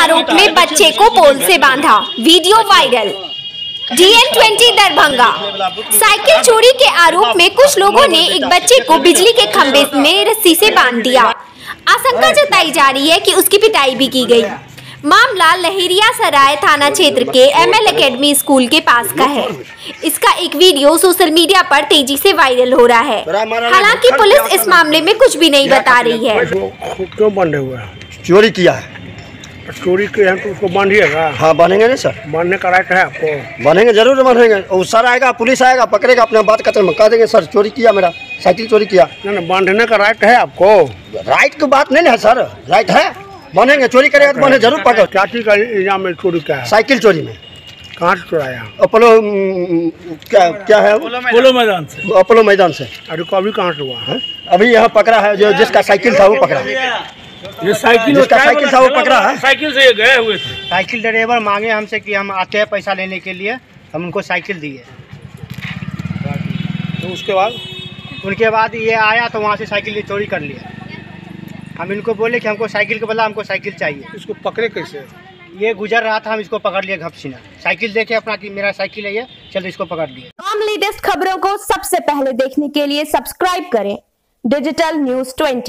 आरोप में बच्चे को पोल से बांधा। Video viral. DN twenty Darbhanga. Cycle चोरी के आरोप में कुछ लोगों ने एक बच्चे को बिजली के खंभे में रस्सी से बाँध दिया। आशंका जताई जा रही है कि उसकी पिटाई भी की गई। मामला लहेरिया सराय थाना क्षेत्र के एमएल एकेडमी स्कूल के पास का है। इसका एक वीडियो सोशल मीडिया पर तेज़ी से वायरल हो रहा है। हालाँकि पुलिस इस मामले में कुछ भी नहीं बता रही है। क्यों बंधे हुए चोरी किया है। चोरी के हैं तो उसको बांधिएगा। हाँ बांधेंगे ना सर? बांधने का राइट है आपको। बांधेंगे ज़रूर बांधेंगे। और सर आएगा पुलिस आएगा पकड़ेगा अपने बात खत्म कह देंगे। सर चोरी किया मेरा साइकिल चोरी किया। नहीं नहीं बांधने का राइट है आपको। राइट की बात नहीं है सर। राइट है। बांधेंगे चोरी करेगा तो बांधे ज़रूर पकड़। क्या चीज़ का इल्ज़ाम में चोरी क्या है साइकिल चोरी में। कहाँ से चुराया? अपोलो क्या क्या है? बोलो मैदान। से। अपोलो मैदान से। अरे को अभी कहाँ से हुआ? हाँ? अभी यहाँ पकड़ा है जो जिसका साइकिल था वो पकड़ा। ये साइकिल जिसका साइकिल था वो पकड़ा है। साइकिल से ये गए हुए थे। साइकिल ड्राइवर मांगे हमसे कि हम आते हैं पैसा लेने के लिए हम उनको साइकिल दिए। तो उसके बाद? उनके बाद ये आया तो वहाँ से साइकिल चोरी कर लिया। हम इनको बोले कि हमको साइकिल के बदला हमको साइकिल चाहिए। इसको पकड़े कैसे? ये गुजर रहा था हम इसको पकड़ लिए घपसीना साइकिल देखे अपना कि मेरा साइकिल है ये चलो इसको पकड़ लिए। तमाम लेटेस्ट खबरों को सबसे पहले देखने के लिए सब्सक्राइब करें। Digital news twenty